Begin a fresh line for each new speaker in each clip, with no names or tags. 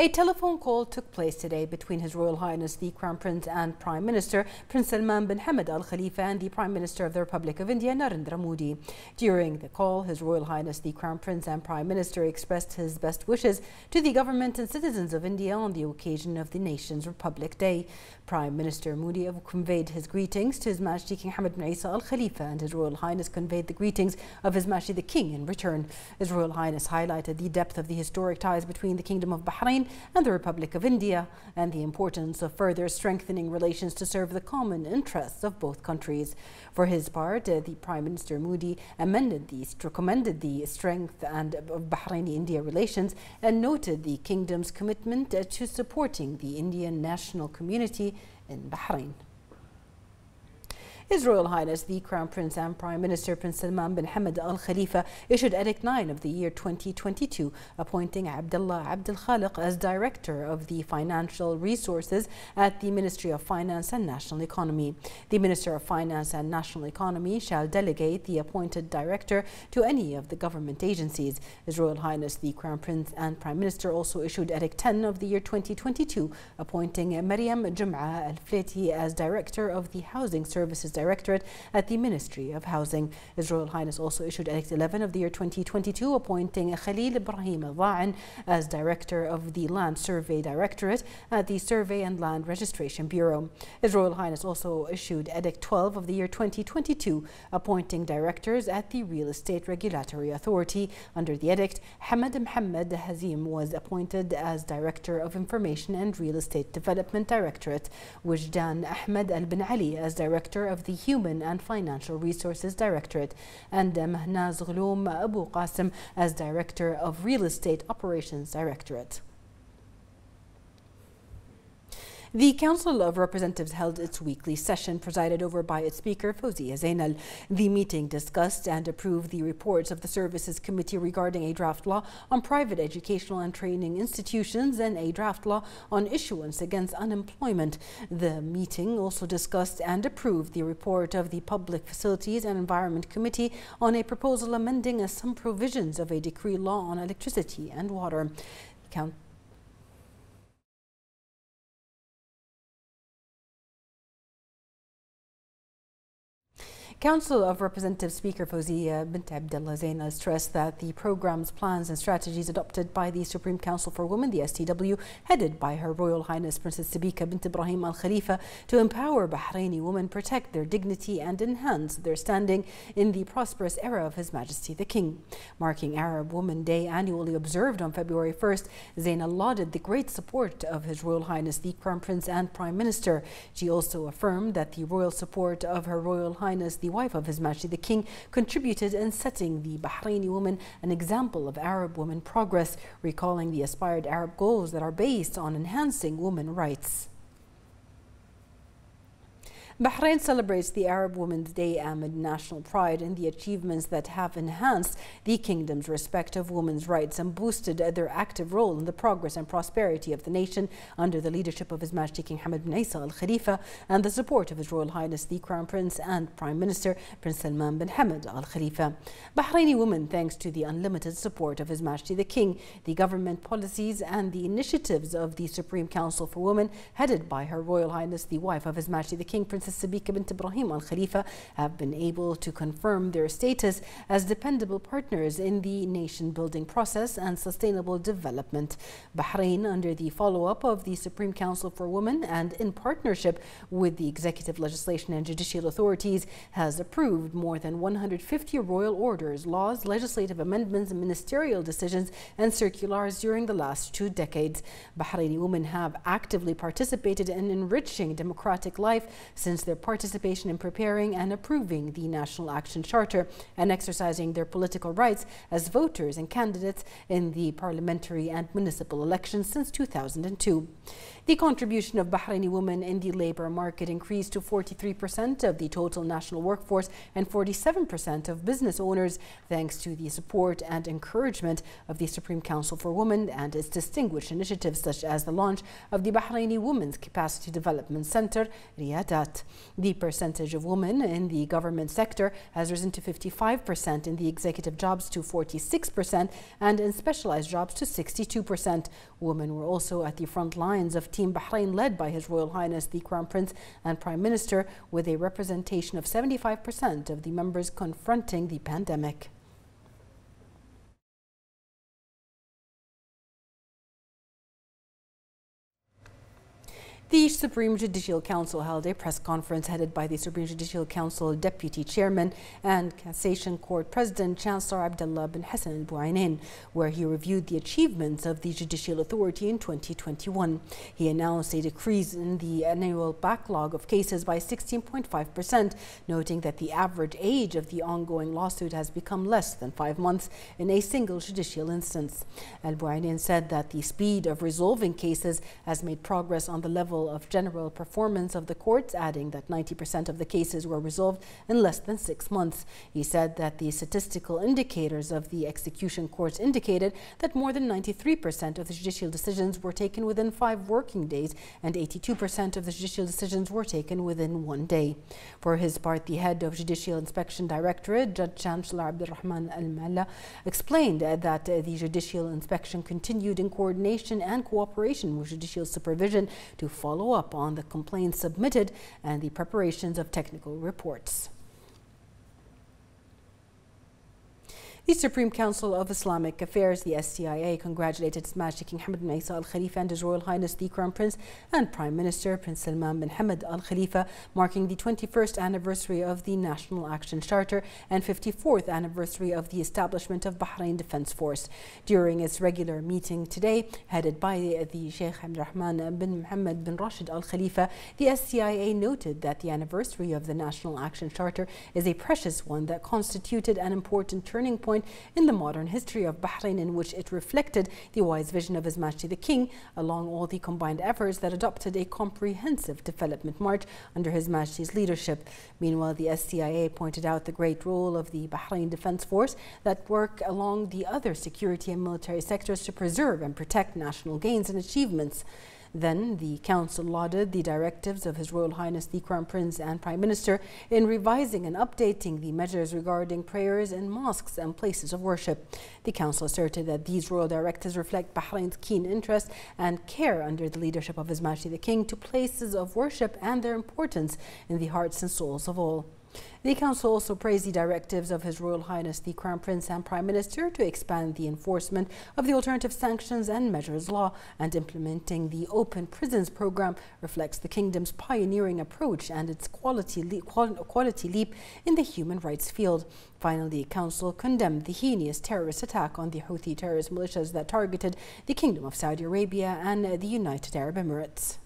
A telephone call took place today between His Royal Highness the Crown Prince and Prime Minister Prince Salman bin Hamad Al Khalifa and the Prime Minister of the Republic of India Narendra Modi. During the call, His Royal Highness the Crown Prince and Prime Minister expressed his best wishes to the government and citizens of India on the occasion of the nation's Republic Day. Prime Minister Modi conveyed his greetings to His Majesty King Hamad bin Isa Al Khalifa and His Royal Highness conveyed the greetings of His Majesty the King in return. His Royal Highness highlighted the depth of the historic ties between the Kingdom of Bahrain and the Republic of India and the importance of further strengthening relations to serve the common interests of both countries. For his part, uh, the Prime Minister Modi amended the, recommended the strength and of Bahraini-India relations and noted the kingdom's commitment uh, to supporting the Indian national community in Bahrain. His Royal Highness the Crown Prince and Prime Minister Prince Salman bin Hamad Al Khalifa issued Edict 9 of the year 2022, appointing Abdullah Abdul Khaliq as Director of the Financial Resources at the Ministry of Finance and National Economy. The Minister of Finance and National Economy shall delegate the appointed director to any of the government agencies. His Royal Highness the Crown Prince and Prime Minister also issued Edict 10 of the year 2022, appointing Mariam Jum'a Al Fleti as Director of the Housing Services Directorate at the Ministry of Housing. His Royal Highness also issued Edict 11 of the year 2022 appointing Khalil Ibrahim Al as Director of the Land Survey Directorate at the Survey and Land Registration Bureau. His Royal Highness also issued Edict 12 of the year 2022 appointing directors at the Real Estate Regulatory Authority. Under the edict, Hamad Mohammed Hazim was appointed as Director of Information and Real Estate Development Directorate, Wajdan Ahmed Al Bin Ali as Director of the Human and Financial Resources Directorate, and Mahnaz Ghulum Abu Qasim as Director of Real Estate Operations Directorate. The Council of Representatives held its weekly session presided over by its Speaker, Fawzia Zainal. The meeting discussed and approved the reports of the Services Committee regarding a draft law on private educational and training institutions and a draft law on issuance against unemployment. The meeting also discussed and approved the report of the Public Facilities and Environment Committee on a proposal amending some provisions of a decree law on electricity and water. Count Council of Representatives Speaker Fawzia bint Abdullah Zainal stressed that the programs, plans and strategies adopted by the Supreme Council for Women, the SCW, headed by Her Royal Highness Princess Sabika bint Ibrahim Al Khalifa to empower Bahraini women, protect their dignity and enhance their standing in the prosperous era of His Majesty the King. Marking Arab Women Day annually observed on February 1st, Zainal lauded the great support of His Royal Highness the Crown Prince and Prime Minister. She also affirmed that the royal support of Her Royal Highness the the wife of His Majesty the King, contributed in setting the Bahraini woman an example of Arab women progress, recalling the aspired Arab goals that are based on enhancing women rights. Bahrain celebrates the Arab Women's Day amid national pride in the achievements that have enhanced the kingdom's respect of women's rights and boosted their active role in the progress and prosperity of the nation under the leadership of His Majesty King Hamad bin Isa Al Khalifa and the support of His Royal Highness the Crown Prince and Prime Minister Prince Salman bin Hamad Al Khalifa. Bahraini women, thanks to the unlimited support of His Majesty the King, the government policies and the initiatives of the Supreme Council for Women, headed by Her Royal Highness the wife of His Majesty the King, Princess Sabika bint Ibrahim Al Khalifa have been able to confirm their status as dependable partners in the nation building process and sustainable development. Bahrain, under the follow up of the Supreme Council for Women and in partnership with the executive, legislation, and judicial authorities, has approved more than 150 royal orders, laws, legislative amendments, ministerial decisions, and circulars during the last two decades. Bahraini women have actively participated in enriching democratic life since their participation in preparing and approving the National Action Charter and exercising their political rights as voters and candidates in the parliamentary and municipal elections since 2002. The contribution of Bahraini women in the labor market increased to 43% of the total national workforce and 47% of business owners, thanks to the support and encouragement of the Supreme Council for Women and its distinguished initiatives such as the launch of the Bahraini Women's Capacity Development Center, Riyadat. The percentage of women in the government sector has risen to 55%, in the executive jobs to 46%, and in specialized jobs to 62%. Women were also at the front lines of Team Bahrain, led by His Royal Highness the Crown Prince and Prime Minister, with a representation of 75% of the members confronting the pandemic. The Supreme Judicial Council held a press conference headed by the Supreme Judicial Council Deputy Chairman and Cassation Court President Chancellor Abdullah bin Hassan Al Buainin, where he reviewed the achievements of the Judicial Authority in 2021. He announced a decrease in the annual backlog of cases by 16.5%, noting that the average age of the ongoing lawsuit has become less than five months in a single judicial instance. Al Buainin said that the speed of resolving cases has made progress on the level level of general performance of the courts, adding that 90% of the cases were resolved in less than six months. He said that the statistical indicators of the execution courts indicated that more than 93% of the judicial decisions were taken within five working days and 82% of the judicial decisions were taken within one day. For his part, the head of Judicial Inspection Directorate, Judge Chancellor Abdulrahman Al Malla, explained that the judicial inspection continued in coordination and cooperation with judicial supervision to follow up on the complaints submitted and the preparations of technical reports. The Supreme Council of Islamic Affairs, the SCIA, congratulated His Majesty King Hamad bin Isa Al Khalifa and His Royal Highness the Crown Prince and Prime Minister Prince Salman bin Hamad Al Khalifa, marking the 21st anniversary of the National Action Charter and 54th anniversary of the establishment of Bahrain Defense Force. During its regular meeting today, headed by the Sheikh Abdurrahman bin Mohammed bin Rashid Al Khalifa, the SCIA noted that the anniversary of the National Action Charter is a precious one that constituted an important turning point point in the modern history of Bahrain in which it reflected the wise vision of His Majesty the King along all the combined efforts that adopted a comprehensive development march under His Majesty's leadership. Meanwhile, the SCIA pointed out the great role of the Bahrain Defense Force that work along the other security and military sectors to preserve and protect national gains and achievements. Then the Council lauded the directives of His Royal Highness the Crown Prince and Prime Minister in revising and updating the measures regarding prayers in mosques and places of worship. The Council asserted that these royal directives reflect Bahrain's keen interest and care under the leadership of His Majesty the King to places of worship and their importance in the hearts and souls of all. The Council also praised the directives of His Royal Highness the Crown Prince and Prime Minister to expand the enforcement of the Alternative Sanctions and Measures Law and implementing the Open Prisons Program reflects the Kingdom's pioneering approach and its quality, le quality leap in the human rights field. Finally, the Council condemned the heinous terrorist attack on the Houthi terrorist militias that targeted the Kingdom of Saudi Arabia and the United Arab Emirates.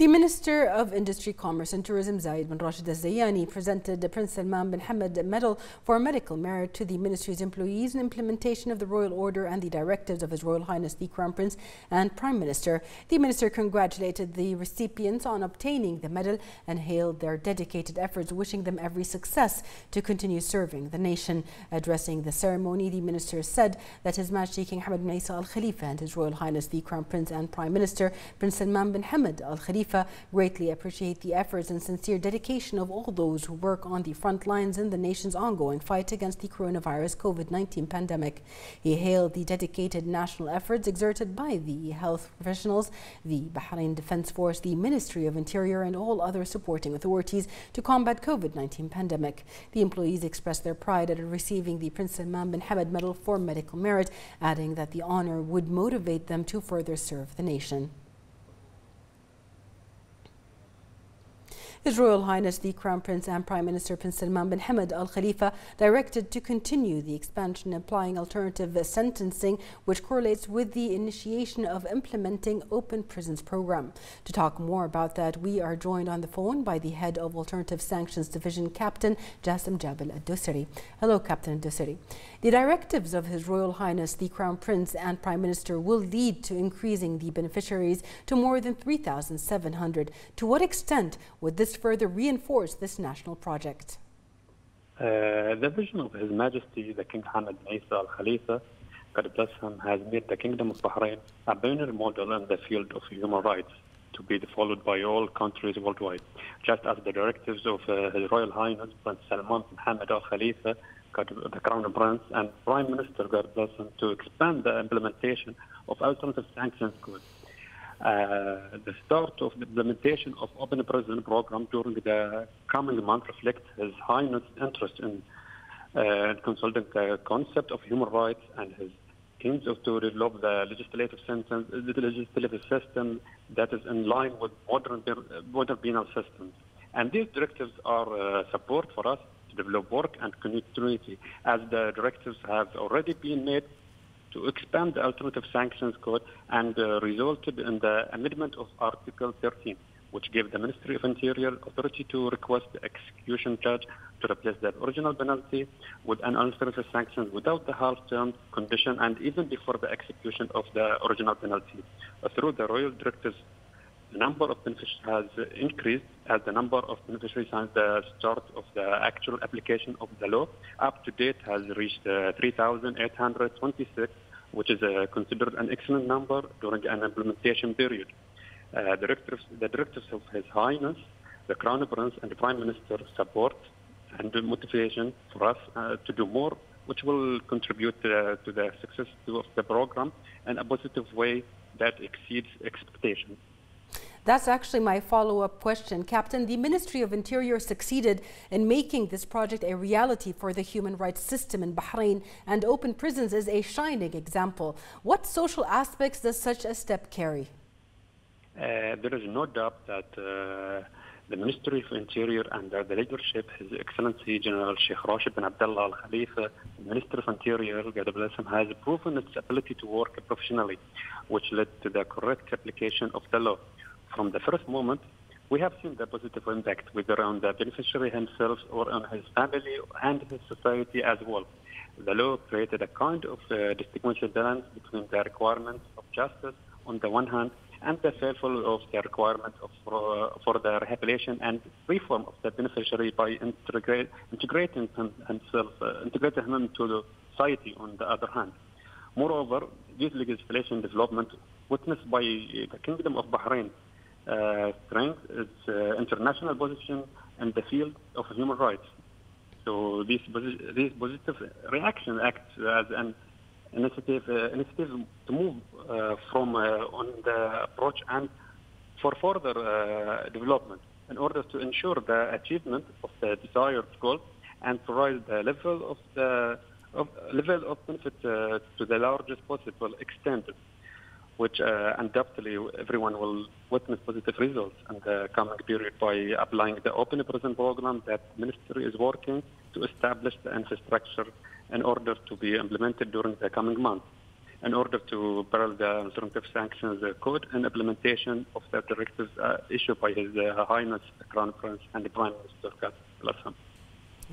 The Minister of Industry, Commerce and Tourism, Zayed bin Rashid Al Zayani, presented the Prince Salman bin Hamad Medal for medical merit to the ministry's employees in implementation of the royal order and the directives of His Royal Highness the Crown Prince and Prime Minister. The minister congratulated the recipients on obtaining the medal and hailed their dedicated efforts, wishing them every success to continue serving the nation. Addressing the ceremony, the minister said that His Majesty King Hamad bin Isa Al Khalifa and His Royal Highness the Crown Prince and Prime Minister Prince Salman bin Hamad Al Khalifa FIFA greatly appreciate the efforts and sincere dedication of all those who work on the front lines in the nation's ongoing fight against the coronavirus COVID-19 pandemic. He hailed the dedicated national efforts exerted by the health professionals, the Bahrain Defense Force, the Ministry of Interior and all other supporting authorities to combat COVID-19 pandemic. The employees expressed their pride at receiving the Prince Salman bin Hamad Medal for Medical Merit, adding that the honor would motivate them to further serve the nation. His Royal Highness the Crown Prince and Prime Minister Prince Salman bin Hamad Al Khalifa directed to continue the expansion applying alternative sentencing, which correlates with the initiation of implementing open prisons program. To talk more about that, we are joined on the phone by the head of Alternative Sanctions Division, Captain Jassim Jabal Ad-Dosari. Hello, Captain Ad-Dosari. The directives of His Royal Highness the Crown Prince and Prime Minister will lead to increasing the beneficiaries to more than 3,700. To what extent would this further reinforce this national project?
Uh, the vision of His Majesty the King Hamad Isa Al Khalifa God bless him, has made the Kingdom of Bahrain a pioneer model in the field of human rights to be followed by all countries worldwide. Just as the directives of uh, His Royal Highness Prince Salman bin Hamad Al Khalifa, the Crown Prince, and Prime Minister, God bless him, to expand the implementation of alternative sanctions code. Uh, the start of the implementation of open prison program during the coming month reflects His Highness' interest in uh, consulting the concept of human rights and his aims to develop the legislative sentence, the legislative system that is in line with modern, modern penal systems. And these directives are uh, support for us to develop work and continuity, as the directives have already been made to expand the alternative sanctions code and uh, resulted in the amendment of Article 13, which gave the Ministry of Interior authority to request the execution judge to replace the original penalty with an alternative sanction without the half term condition and even before the execution of the original penalty. Through the royal directives, the number of beneficiaries has increased as the number of beneficiaries since the start of the actual application of the law up to date has reached uh, 3,826, which is uh, considered an excellent number during an implementation period. Uh, the directives of His Highness, the Crown Prince, and the Prime Minister support and motivation for us uh, to do more, which will contribute uh, to the success of the program in a positive way that exceeds expectations.
That's actually my follow-up question. Captain, the Ministry of Interior succeeded in making this project a reality for the human rights system in Bahrain, and open prisons is a shining example. What social aspects does such a step carry?
Uh, there is no doubt that uh, the Ministry of Interior under the leadership, His Excellency General Sheikh Rashid bin Abdullah Al Khalifa, the Minister of Interior, God bless him, has proven its ability to work professionally, which led to the correct application of the law. From the first moment, we have seen the positive impact whether on the beneficiary himself or on his family and his society as well. The law created a kind of uh, distinguishing balance between the requirements of justice on the one hand and the fulfill of the requirement of, uh, for the rehabilitation and reform of the beneficiary by integrate, integrating him, himself, uh, integrating him into the society on the other hand. Moreover, this legislation development witnessed by the Kingdom of Bahrain uh, strength its uh, international position in the field of human rights. So this, this positive reaction acts as an initiative, uh, initiative to move uh, from uh, on the approach and for further uh, development in order to ensure the achievement of the desired goal and provide the level of the of, level of benefit uh, to the largest possible extent, which uh, undoubtedly everyone will witness positive results in the coming period by applying the open prison program that ministry is working to establish the infrastructure in order to be implemented during the coming months in order to parallel the alternative sanctions code and implementation of the directives uh, issued by His uh, Highness the Crown Prince and the Prime Minister. Bless him.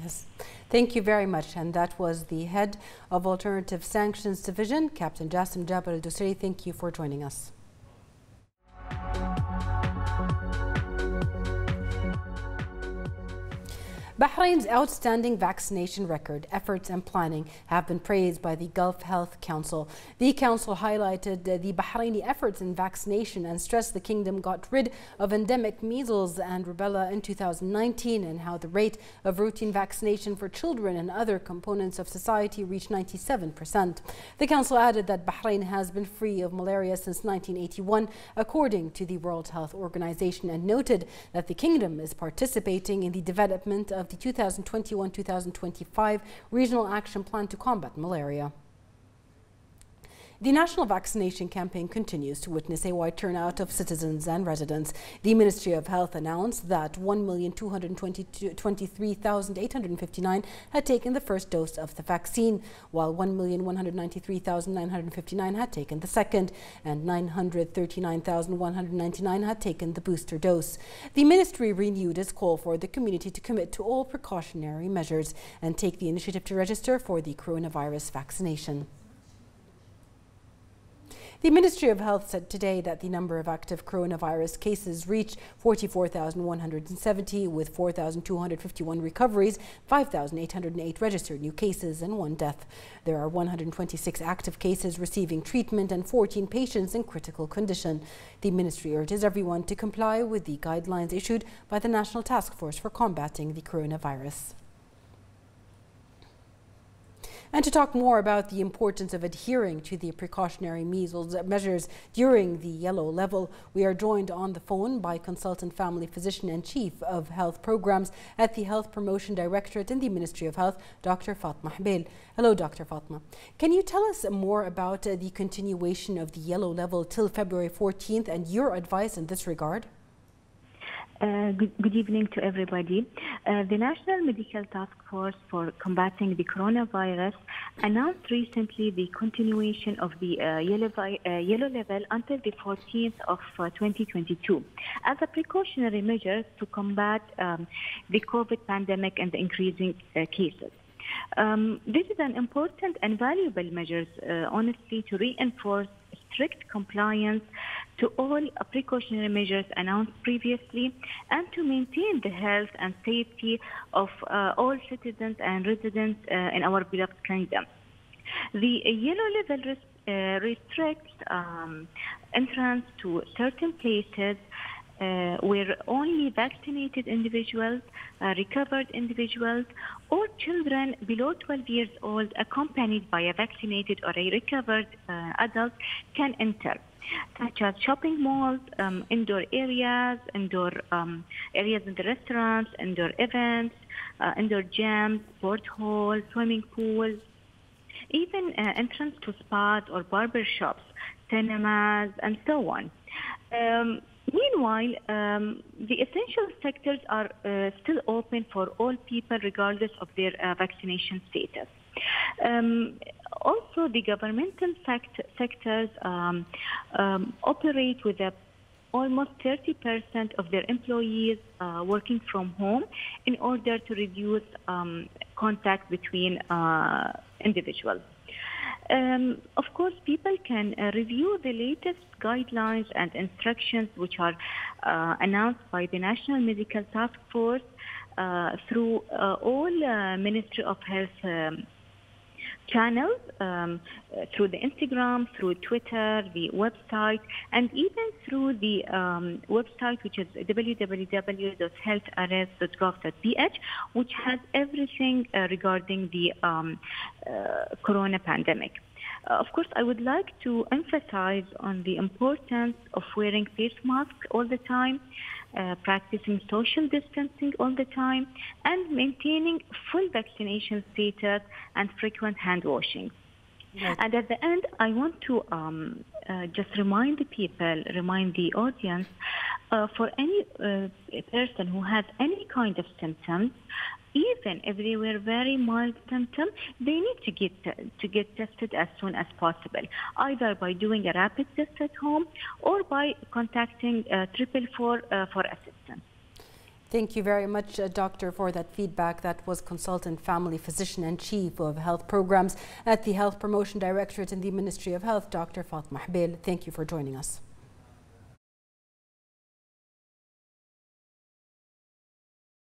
Yes, thank you very much. And that was the head of Alternative Sanctions Division, Captain Jassim Jaber Al Dusri. Thank you for joining us. Bahrain's outstanding vaccination record, efforts and planning have been praised by the Gulf Health Council. The council highlighted uh, the Bahraini efforts in vaccination and stressed the kingdom got rid of endemic measles and rubella in 2019 and how the rate of routine vaccination for children and other components of society reached 97%. The council added that Bahrain has been free of malaria since 1981 according to the World Health Organization and noted that the kingdom is participating in the development of of the 2021-2025 Regional Action Plan to combat malaria. The national vaccination campaign continues to witness a wide turnout of citizens and residents. The Ministry of Health announced that 1,223,859 had taken the first dose of the vaccine, while 1,193,959 had taken the second, and 939,199 had taken the booster dose. The ministry renewed its call for the community to commit to all precautionary measures and take the initiative to register for the coronavirus vaccination. The Ministry of Health said today that the number of active coronavirus cases reached 44,170 with 4,251 recoveries, 5,808 registered new cases and one death. There are 126 active cases receiving treatment and 14 patients in critical condition. The ministry urges everyone to comply with the guidelines issued by the National Task Force for Combating the Coronavirus. And to talk more about the importance of adhering to the precautionary measles measures during the yellow level, we are joined on the phone by consultant family physician and chief of health programs at the Health Promotion Directorate in the Ministry of Health, Dr. Fatma Hbail. Hello, Dr. Fatma. Can you tell us more about uh, the continuation of the yellow level till February 14th and your advice in this regard?
Uh, good, good, evening to everybody. Uh, the National Medical Task Force for Combating the Coronavirus announced recently the continuation of the uh, yellow, uh, yellow, level until the 14th of uh, 2022 as a precautionary measure to combat um, the COVID pandemic and the increasing cases. Um, this is an important and valuable measure, honestly, to reinforce strict compliance to all precautionary measures announced previously and to maintain the health and safety of uh, all citizens and residents uh, in our beloved kingdom. The yellow level uh, restricts um, entrance to certain places uh, where only vaccinated individuals, uh, recovered individuals, or children below 12 years old accompanied by a vaccinated or a recovered uh, adult can enter such as shopping malls, um, indoor areas, indoor um, areas in the restaurants, indoor events, uh, indoor gyms, sport halls, swimming pools, even uh, entrance to spas or barber shops, cinemas, and so on. Um, Meanwhile, um, the essential sectors are uh, still open for all people regardless of their uh, vaccination status. Um, also, the governmental sect- sectors um, um operate with a almost 30% of their employees uh, working from home in order to reduce um, contact between uh, individuals. Um, of course, people can uh, review the latest guidelines and instructions which are uh, announced by the National Medical Task Force uh, through uh, all uh, Ministry of Health um, channels um, through the Instagram, through Twitter, the website, and even through the um, website, which is www.healthalert.gov.bh, which has everything uh, regarding the um, uh, corona pandemic. Uh, of course, I would like to emphasize on the importance of wearing face masks all the time, uh, practicing social distancing all the time, and maintaining full vaccination status and frequent hand washing. Right. And at the end, I want to um, uh, just remind the people, remind the audience, uh, for any uh, person who has any kind of symptoms, even if they were very mild symptoms, they need to get to get tested as soon as possible, either by doing a rapid test at home or by contacting uh, triple four uh, for assistance.
Thank you very much, uh, Doctor, for that feedback. That was Consultant Family Physician and Chief of Health Programs at the Health Promotion Directorate in the Ministry of Health, Dr. Fatma Hbail. Thank you for joining us.